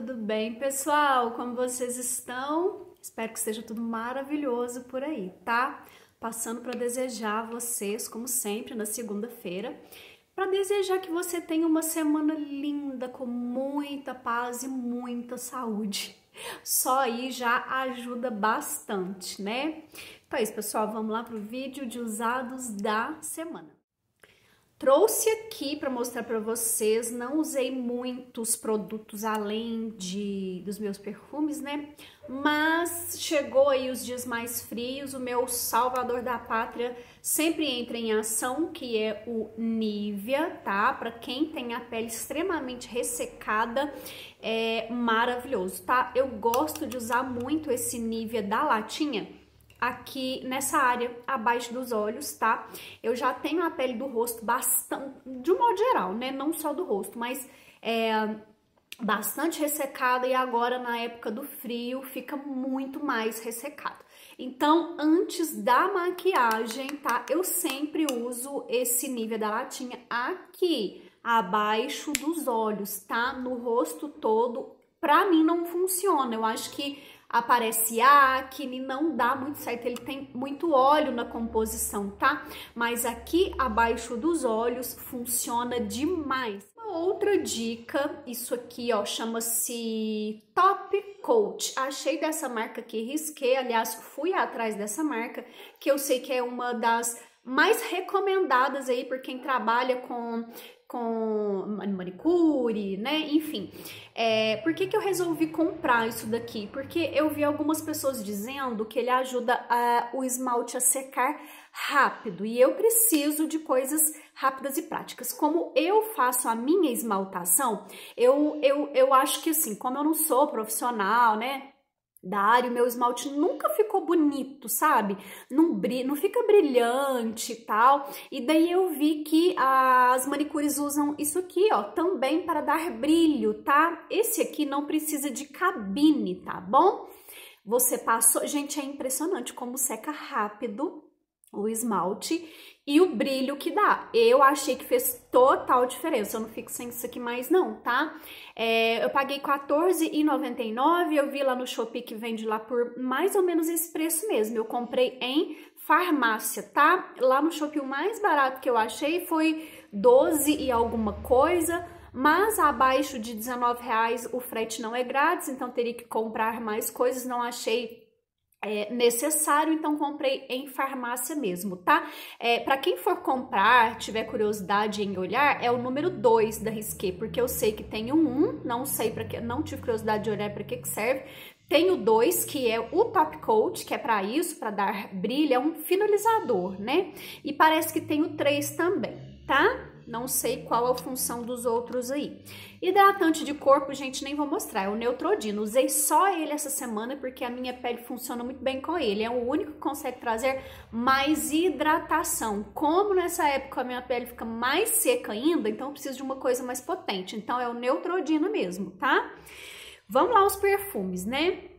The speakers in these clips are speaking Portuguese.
tudo bem, pessoal? Como vocês estão? Espero que esteja tudo maravilhoso por aí, tá? Passando para desejar a vocês, como sempre, na segunda-feira, para desejar que você tenha uma semana linda, com muita paz e muita saúde. Só aí já ajuda bastante, né? Então é isso, pessoal. Vamos lá pro vídeo de usados da semana. Trouxe aqui para mostrar para vocês, não usei muitos produtos além de dos meus perfumes, né? Mas chegou aí os dias mais frios, o meu salvador da pátria sempre entra em ação, que é o Nivea, tá? Para quem tem a pele extremamente ressecada, é maravilhoso, tá? Eu gosto de usar muito esse Nivea da latinha, aqui nessa área abaixo dos olhos, tá? Eu já tenho a pele do rosto bastante, de um modo geral, né? Não só do rosto, mas é bastante ressecada e agora na época do frio fica muito mais ressecada. Então, antes da maquiagem, tá? Eu sempre uso esse nível da latinha aqui, abaixo dos olhos, tá? No rosto todo, pra mim não funciona. Eu acho que aparece acne, não dá muito certo, ele tem muito óleo na composição, tá? Mas aqui abaixo dos olhos funciona demais. Uma outra dica, isso aqui ó, chama-se Top Coat. Achei dessa marca aqui, risquei, aliás, fui atrás dessa marca, que eu sei que é uma das mais recomendadas aí por quem trabalha com com manicure, né? Enfim, é, por que, que eu resolvi comprar isso daqui? Porque eu vi algumas pessoas dizendo que ele ajuda a, o esmalte a secar rápido e eu preciso de coisas rápidas e práticas. Como eu faço a minha esmaltação, eu, eu, eu acho que assim, como eu não sou profissional, né? Da área, o meu esmalte nunca ficou bonito, sabe? Não, brilha, não fica brilhante e tal. E daí eu vi que as manicures usam isso aqui, ó, também para dar brilho, tá? Esse aqui não precisa de cabine, tá bom? Você passou... Gente, é impressionante como seca rápido o esmalte e o brilho que dá. Eu achei que fez total diferença. Eu não fico sem isso aqui mais não, tá? É, eu paguei R$14,99. Eu vi lá no Shopee que vende lá por mais ou menos esse preço mesmo. Eu comprei em farmácia, tá? Lá no Shopee o mais barato que eu achei foi 12 e alguma coisa. Mas abaixo de R$19,00 o frete não é grátis, então teria que comprar mais coisas. Não achei é, necessário, então comprei em farmácia mesmo, tá? É, para quem for comprar, tiver curiosidade em olhar, é o número 2 da Risqué, porque eu sei que tem um 1, não sei para que, não tive curiosidade de olhar para que que serve. Tem o 2, que é o Top Coat, que é para isso, para dar brilho, é um finalizador, né? E parece que tem o 3 também, tá? Não sei qual a função dos outros aí. Hidratante de corpo, gente, nem vou mostrar. É o Neutrodino. Usei só ele essa semana porque a minha pele funciona muito bem com ele. É o único que consegue trazer mais hidratação. Como nessa época a minha pele fica mais seca ainda, então eu preciso de uma coisa mais potente. Então é o Neutrodino mesmo, tá? Vamos lá os perfumes, né?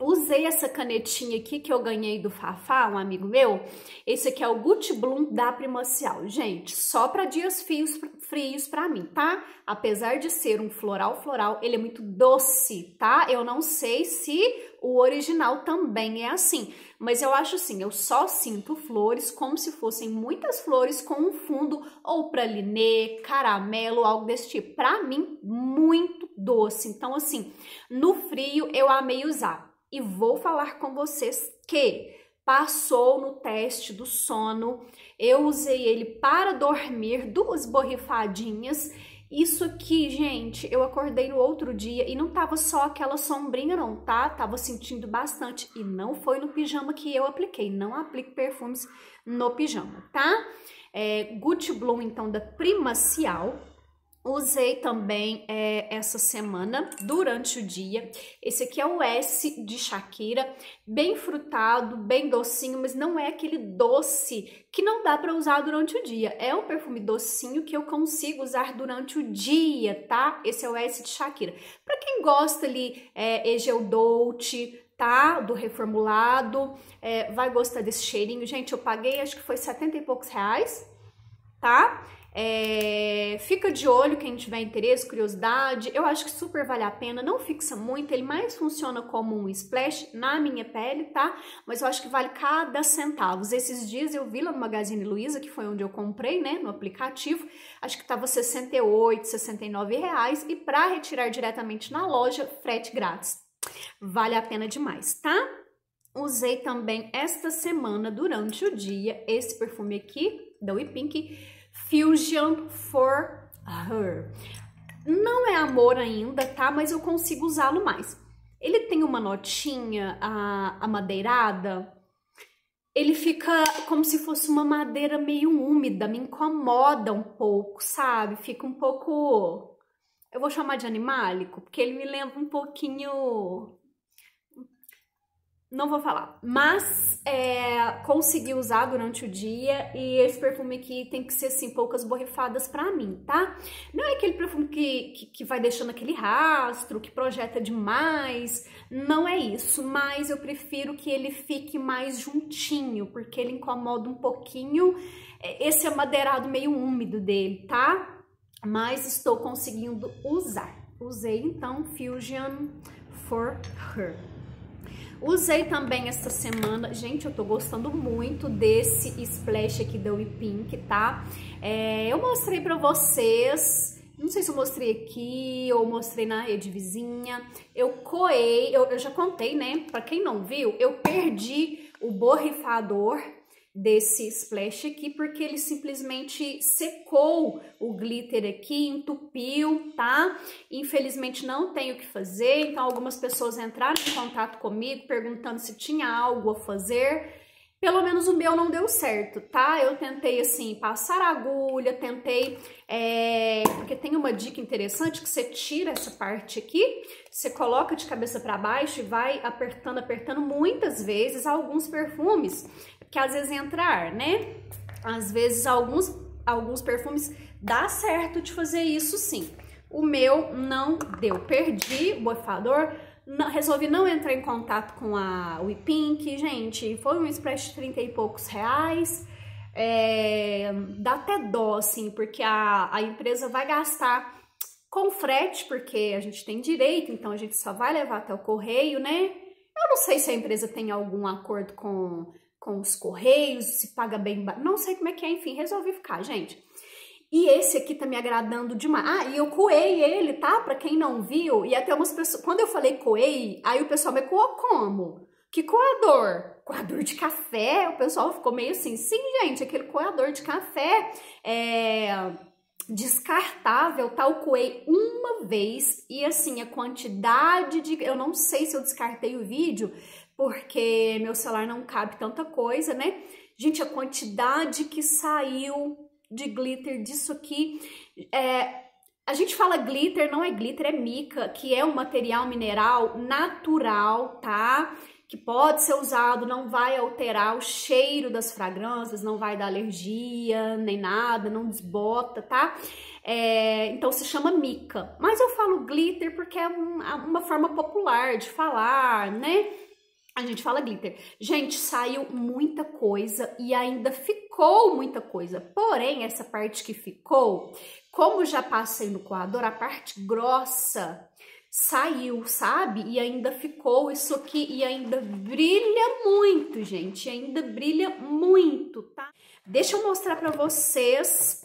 Usei essa canetinha aqui que eu ganhei do Fafá, um amigo meu. Esse aqui é o Gucci Bloom da Primacial. Gente, só para dias frios, frios para mim, tá? Apesar de ser um floral floral, ele é muito doce, tá? Eu não sei se o original também é assim, mas eu acho assim, eu só sinto flores como se fossem muitas flores com um fundo ou pralinê, caramelo, algo desse tipo. Para mim, muito doce. Então assim, no frio eu amei usar e vou falar com vocês que passou no teste do sono. Eu usei ele para dormir, duas borrifadinhas. Isso aqui, gente, eu acordei no outro dia e não tava só aquela sombrinha não, tá? Tava sentindo bastante e não foi no pijama que eu apliquei. Não aplique perfumes no pijama, tá? É, Gucci Bloom, então, da Primacial. Usei também é, essa semana, durante o dia. Esse aqui é o S de Shakira, bem frutado, bem docinho, mas não é aquele doce que não dá para usar durante o dia. É um perfume docinho que eu consigo usar durante o dia, tá? Esse é o S de Shakira. Para quem gosta ali, é, Egeu Dolce, tá? Do reformulado, é, vai gostar desse cheirinho. Gente, eu paguei, acho que foi 70 e poucos reais, tá? É, fica de olho quem tiver interesse, curiosidade. Eu acho que super vale a pena. Não fixa muito, ele mais funciona como um splash na minha pele, tá? Mas eu acho que vale cada centavo. Esses dias eu vi lá no Magazine Luiza, que foi onde eu comprei, né, no aplicativo. Acho que tava 68, 69 reais. E para retirar diretamente na loja, frete grátis. Vale a pena demais, tá? Usei também esta semana, durante o dia, esse perfume aqui, da We Pink, Fusion for Her. Não é amor ainda, tá? Mas eu consigo usá-lo mais. Ele tem uma notinha amadeirada. Ele fica como se fosse uma madeira meio úmida, me incomoda um pouco, sabe? Fica um pouco... Eu vou chamar de animálico, porque ele me lembra um pouquinho não vou falar, mas é, consegui usar durante o dia e esse perfume aqui tem que ser assim, poucas borrifadas pra mim, tá? Não é aquele perfume que, que, que, vai deixando aquele rastro, que projeta demais, não é isso, mas eu prefiro que ele fique mais juntinho, porque ele incomoda um pouquinho é, esse amadeirado meio úmido dele, tá? Mas estou conseguindo usar. Usei então Fusion for Her. Usei também essa semana, gente, eu tô gostando muito desse splash aqui da We Pink, tá? É, eu mostrei pra vocês, não sei se eu mostrei aqui ou mostrei na rede vizinha, eu coei, eu, eu já contei, né? Pra quem não viu, eu perdi o borrifador desse splash aqui, porque ele simplesmente secou o glitter aqui, entupiu, tá? Infelizmente não tem o que fazer, então algumas pessoas entraram em contato comigo perguntando se tinha algo a fazer. Pelo menos o meu não deu certo, tá? Eu tentei, assim, passar agulha, tentei... É... Porque tem uma dica interessante que você tira essa parte aqui, você coloca de cabeça para baixo e vai apertando, apertando muitas vezes. Alguns perfumes que às vezes entra ar, né? Às vezes alguns, alguns perfumes dá certo de fazer isso sim. O meu não deu, perdi o borrifador, não, resolvi não entrar em contato com a We Pink, gente, foi um splash de 30 e poucos reais, é, dá até dó, assim, porque a, a empresa vai gastar com frete, porque a gente tem direito, então a gente só vai levar até o correio, né? Eu não sei se a empresa tem algum acordo com com os correios, se paga bem, não sei como é que é, enfim, resolvi ficar, gente. E esse aqui tá me agradando demais. Ah, e eu coei ele, tá? Pra quem não viu, e até umas pessoas, quando eu falei coei, aí o pessoal me coou como? Que coador? Coador de café? O pessoal ficou meio assim, sim, gente, aquele coador de café é descartável, tá? Eu coei uma vez e assim, a quantidade de... Eu não sei se eu descartei o vídeo, porque meu celular não cabe tanta coisa, né? Gente, a quantidade que saiu de glitter disso aqui, é, a gente fala glitter, não é glitter, é mica, que é um material mineral natural, tá? Que pode ser usado, não vai alterar o cheiro das fragrâncias, não vai dar alergia, nem nada, não desbota, tá? É, então se chama mica. Mas eu falo glitter porque é uma forma popular de falar, né? A gente fala glitter. Gente, saiu muita coisa e ainda ficou muita coisa. Porém, essa parte que ficou, como já passei no coador, a parte grossa saiu, sabe? E ainda ficou isso aqui e ainda brilha muito, gente. Ainda brilha muito, tá? Deixa eu mostrar pra vocês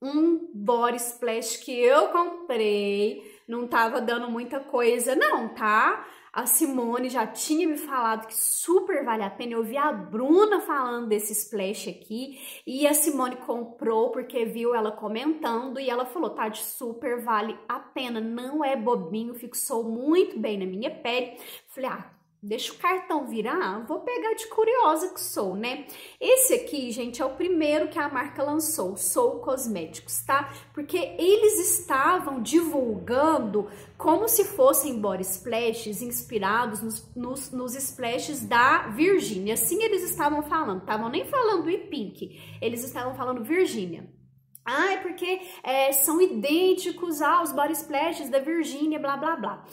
um body splash que eu comprei. Não tava dando muita coisa não, tá? A Simone já tinha me falado que super vale a pena. Eu vi a Bruna falando desse splash aqui e a Simone comprou porque viu ela comentando e ela falou, Tati, super vale a pena. Não é bobinho, fixou muito bem na minha pele. Falei, ah, Deixa o cartão virar, vou pegar de curiosa que sou, né? Esse aqui, gente, é o primeiro que a marca lançou, Soul Cosméticos, tá? Porque eles estavam divulgando como se fossem body splashes inspirados nos, nos, nos splashes da Virgínia. Assim eles estavam falando, estavam nem falando e Pink, eles estavam falando Virgínia. Ah, é porque é, são idênticos aos body splashes da Virgínia, blá, blá, blá.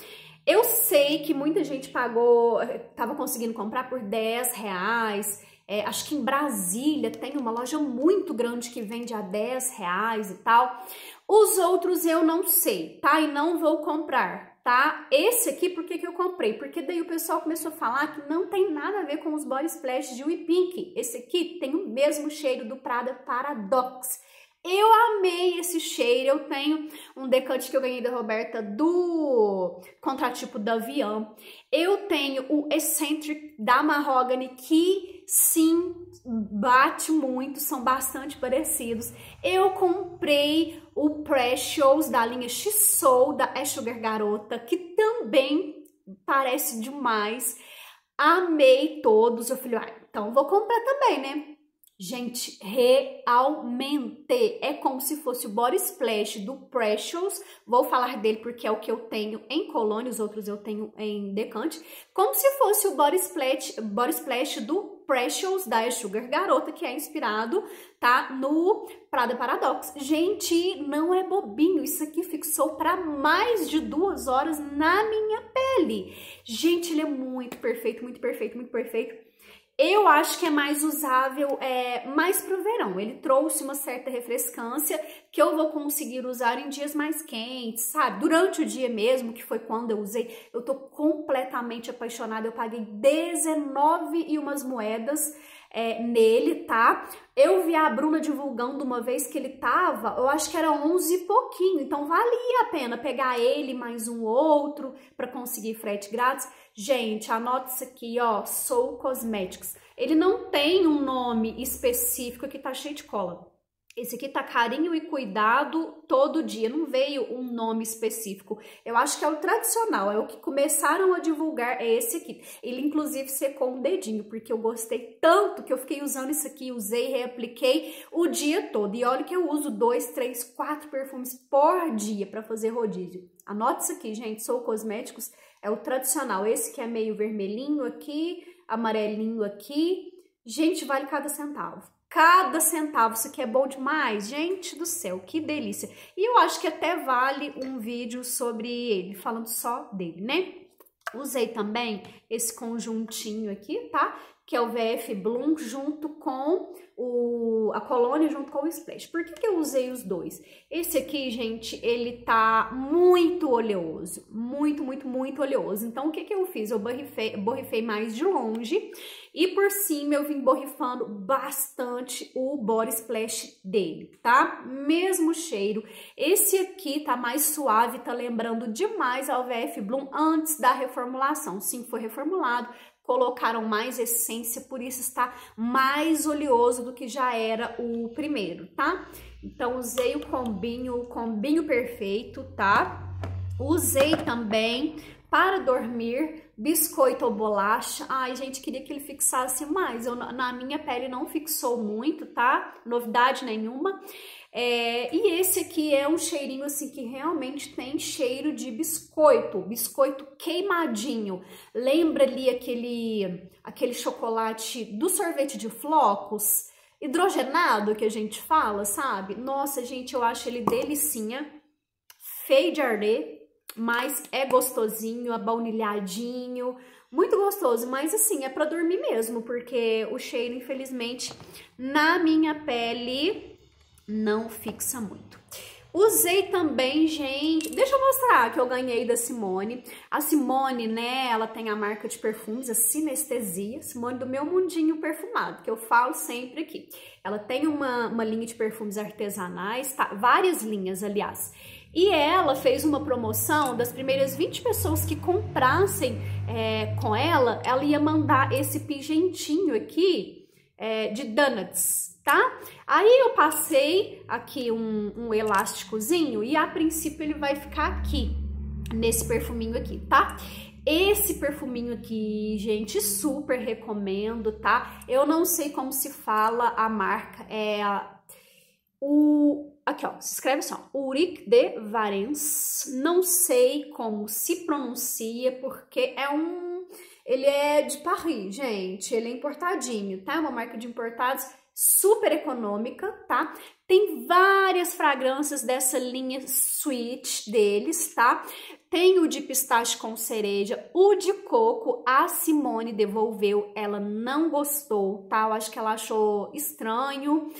Eu sei que muita gente pagou, estava conseguindo comprar por 10 reais, É, acho que em Brasília tem uma loja muito grande que vende a 10 reais e tal. Os outros eu não sei, tá? E não vou comprar, tá? Esse aqui, por que, que eu comprei? Porque daí o pessoal começou a falar que não tem nada a ver com os Body Splash de Pink. Esse aqui tem o mesmo cheiro do Prada Paradox. Eu amei esse cheiro, eu tenho um decante que eu ganhei da Roberta do contratipo da Vian. Eu tenho o Eccentric da Mahogany, que sim, bate muito, são bastante parecidos. Eu comprei o Precious da linha X-Soul da Sugar Garota, que também parece demais. Amei todos, eu falei, ah, então vou comprar também, né? Gente, realmente é como se fosse o Body Splash do Precious. Vou falar dele porque é o que eu tenho em Colônia, os outros eu tenho em Decante. Como se fosse o Body Splash, body splash do Precious da Sugar Garota, que é inspirado, tá, no Prada Paradox. Gente, não é bobinho, isso aqui fixou para mais de duas horas na minha pele. Gente, ele é muito perfeito, muito perfeito, muito perfeito. Eu acho que é mais usável, é, mais pro verão. Ele trouxe uma certa refrescância que eu vou conseguir usar em dias mais quentes, sabe? Durante o dia mesmo, que foi quando eu usei, eu tô completamente apaixonada. Eu paguei 19 e umas moedas é, nele, tá? Eu vi a Bruna divulgando uma vez que ele tava, eu acho que era 11 e pouquinho, então valia a pena pegar ele mais um outro para conseguir frete grátis. Gente, anota isso aqui, ó, Soul Cosmetics. Ele não tem um nome específico que tá cheio de cola. Esse aqui tá carinho e cuidado todo dia, não veio um nome específico. Eu acho que é o tradicional, é o que começaram a divulgar, é esse aqui. Ele inclusive secou um dedinho, porque eu gostei tanto que eu fiquei usando isso aqui, usei, reapliquei o dia todo. E olha que eu uso dois, três, quatro perfumes por dia para fazer rodízio. Anote isso aqui, gente, sou cosméticos, é o tradicional. Esse que é meio vermelhinho aqui, amarelinho aqui. Gente, vale cada centavo cada centavo. Isso aqui é bom demais, gente do céu, que delícia. E eu acho que até vale um vídeo sobre ele, falando só dele, né? Usei também esse conjuntinho aqui, tá? Que é o VF Bloom junto com o, a colônia junto com o splash. Por que, que eu usei os dois? Esse aqui, gente, ele tá muito oleoso, muito, muito, muito oleoso. Então, o que, que eu fiz? Eu borrifei, borrifei mais de longe e por cima eu vim borrifando bastante o body splash dele, tá? Mesmo cheiro. Esse aqui tá mais suave, tá lembrando demais a VF Bloom antes da reformulação. Sim, foi reformulado, colocaram mais essência, por isso está mais oleoso do que já era o primeiro, tá? Então, usei o combinho, o combinho perfeito, tá? Usei também para dormir biscoito ou bolacha. Ai, gente, queria que ele fixasse mais. Eu, na minha pele não fixou muito, tá? Novidade nenhuma. É, e esse aqui é um cheirinho assim que realmente tem cheiro de biscoito, biscoito queimadinho. Lembra ali aquele, aquele chocolate do sorvete de flocos? Hidrogenado que a gente fala, sabe? Nossa, gente, eu acho ele delicinha, feio de arder, mas é gostosinho, abaunilhadinho, muito gostoso, mas assim, é para dormir mesmo, porque o cheiro, infelizmente, na minha pele não fixa muito. Usei também, gente, deixa eu mostrar que eu ganhei da Simone. A Simone, né, ela tem a marca de perfumes, a Sinestesia, Simone do meu mundinho perfumado, que eu falo sempre aqui. Ela tem uma, uma linha de perfumes artesanais, tá? várias linhas, aliás. E ela fez uma promoção das primeiras 20 pessoas que comprassem é, com ela, ela ia mandar esse pigentinho aqui é, de donuts, tá? Aí eu passei aqui um, um elásticozinho e a princípio ele vai ficar aqui, nesse perfuminho aqui, tá? Esse perfuminho aqui, gente, super recomendo, tá? Eu não sei como se fala a marca, é o... Aqui, ó, se escreve só, Uric de Varens. Não sei como se pronuncia, porque é um... Ele é de Paris, gente, ele é importadinho, tá? É uma marca de importados super econômica, tá? Tem várias fragrâncias dessa linha sweet deles, tá? Tem o de pistache com cereja, o de coco, a Simone devolveu, ela não gostou, tá? Eu acho que ela achou estranho.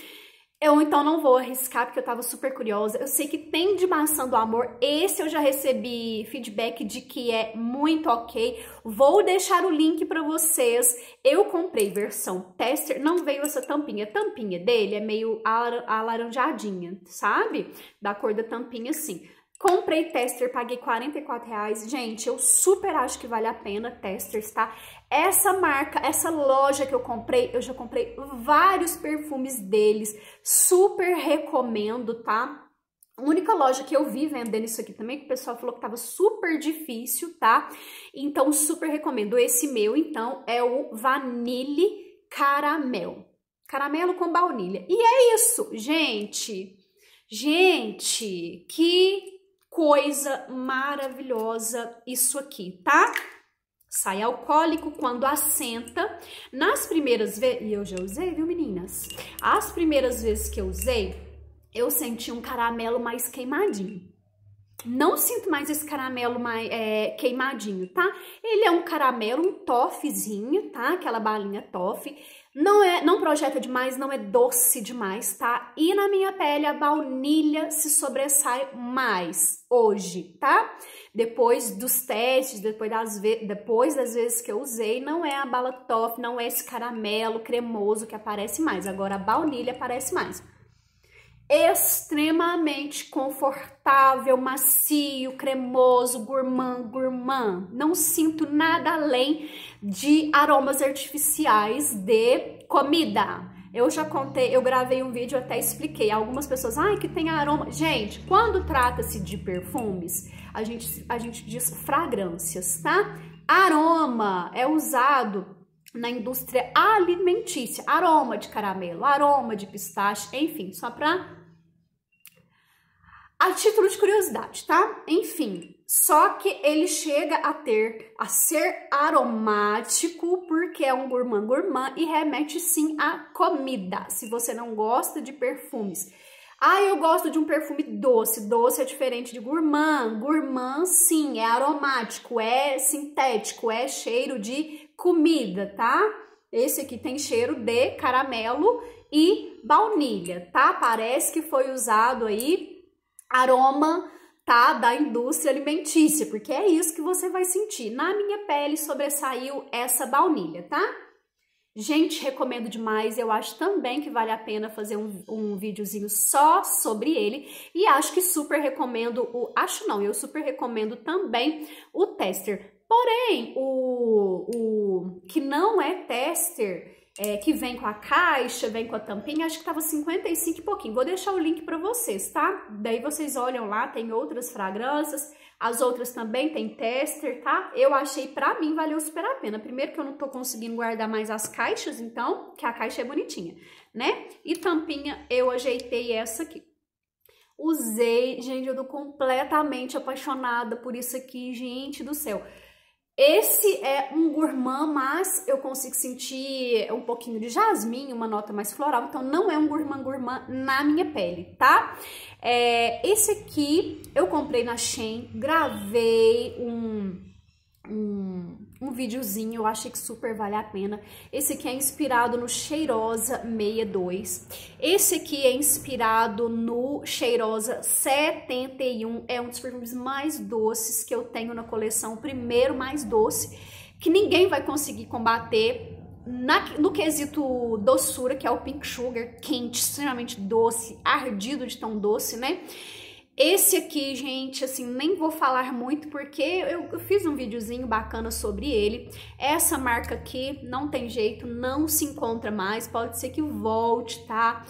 Eu então não vou arriscar porque eu tava super curiosa. Eu sei que tem de maçã do amor. Esse eu já recebi feedback de que é muito ok. Vou deixar o link para vocês. Eu comprei versão tester. Não veio essa tampinha. A tampinha dele é meio alaranjadinha, sabe? Da cor da tampinha assim. Comprei tester, paguei 44 reais. Gente, eu super acho que vale a pena testers, tá? Essa marca, essa loja que eu comprei, eu já comprei vários perfumes deles. Super recomendo, tá? A única loja que eu vi vendendo isso aqui também, que o pessoal falou que tava super difícil, tá? Então, super recomendo. Esse meu, então, é o Vanille Caramel. Caramelo com baunilha. E é isso, gente. Gente, que coisa maravilhosa isso aqui, tá? Sai alcoólico quando assenta. Nas primeiras vezes, e eu já usei, viu meninas? As primeiras vezes que eu usei, eu senti um caramelo mais queimadinho. Não sinto mais esse caramelo mais é, queimadinho, tá? Ele é um caramelo, um toffezinho, tá? Aquela balinha toffee. Não é, não projeta demais, não é doce demais, tá? E na minha pele a baunilha se sobressai mais hoje, tá? Depois dos testes, depois das, depois das vezes que eu usei, não é a bala toffee, não é esse caramelo cremoso que aparece mais. Agora a baunilha aparece mais extremamente confortável, macio, cremoso, gourmand, gourmand. Não sinto nada além de aromas artificiais de comida. Eu já contei, eu gravei um vídeo até expliquei. Algumas pessoas, ai, que tem aroma. Gente, quando trata-se de perfumes, a gente, a gente diz fragrâncias, tá? Aroma é usado na indústria alimentícia, aroma de caramelo, aroma de pistache, enfim, só para a título de curiosidade, tá? Enfim, só que ele chega a ter, a ser aromático, porque é um gourmand gourmand e remete sim à comida. Se você não gosta de perfumes. Ah, eu gosto de um perfume doce. Doce é diferente de gourmand. Gourmand, sim, é aromático, é sintético, é cheiro de comida, tá? Esse aqui tem cheiro de caramelo e baunilha, tá? Parece que foi usado aí aroma tá da indústria alimentícia, porque é isso que você vai sentir. Na minha pele sobressaiu essa baunilha, tá? Gente, recomendo demais. Eu acho também que vale a pena fazer um, um videozinho só sobre ele. E acho que super recomendo o... Acho não, eu super recomendo também o tester. Porém, o, o que não é tester é, que vem com a caixa, vem com a tampinha, acho que tava 55 e pouquinho. Vou deixar o link para vocês, tá? Daí vocês olham lá, tem outras fragrâncias, as outras também tem tester, tá? Eu achei, pra mim, valeu super a pena. Primeiro que eu não tô conseguindo guardar mais as caixas, então, que a caixa é bonitinha, né? E tampinha, eu ajeitei essa aqui. Usei, gente, eu tô completamente apaixonada por isso aqui, gente do céu. Esse é um gourmand, mas eu consigo sentir um pouquinho de jasmim, uma nota mais floral, então não é um gourmand gourmand na minha pele, tá? É, esse aqui eu comprei na Shein, gravei um, um um videozinho, eu achei que super vale a pena. Esse aqui é inspirado no Cheirosa 62. Esse aqui é inspirado no Cheirosa 71. É um dos perfumes mais doces que eu tenho na coleção, o primeiro mais doce, que ninguém vai conseguir combater na, no quesito doçura, que é o Pink Sugar, quente, extremamente doce, ardido de tão doce, né? Esse aqui, gente, assim, nem vou falar muito porque eu, eu, fiz um videozinho bacana sobre ele. Essa marca aqui não tem jeito, não se encontra mais, pode ser que volte, tá?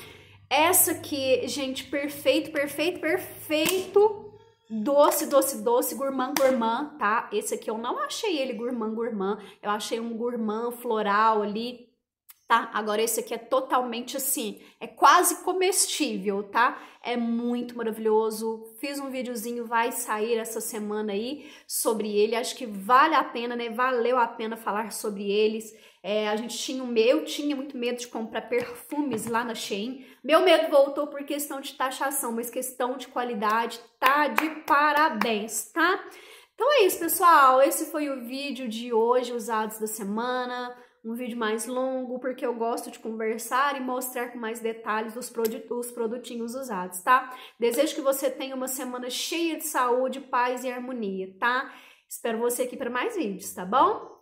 Essa aqui, gente, perfeito, perfeito, perfeito. Doce, doce, doce, gourmand, gourmand, tá? Esse aqui eu não achei ele gourmand, gourmand. Eu achei um gourmand floral ali, tá? Agora esse aqui é totalmente assim, é quase comestível, tá? É muito maravilhoso. Fiz um videozinho, vai sair essa semana aí sobre ele. Acho que vale a pena, né? Valeu a pena falar sobre eles. É, a gente tinha um eu tinha muito medo de comprar perfumes lá na Shein. Meu medo voltou por questão de taxação, mas questão de qualidade tá de parabéns, tá? Então é isso, pessoal. Esse foi o vídeo de hoje, usados da semana um vídeo mais longo, porque eu gosto de conversar e mostrar com mais detalhes os, os produtinhos usados, tá? Desejo que você tenha uma semana cheia de saúde, paz e harmonia, tá? Espero você aqui para mais vídeos, tá bom?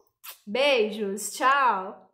Beijos, tchau!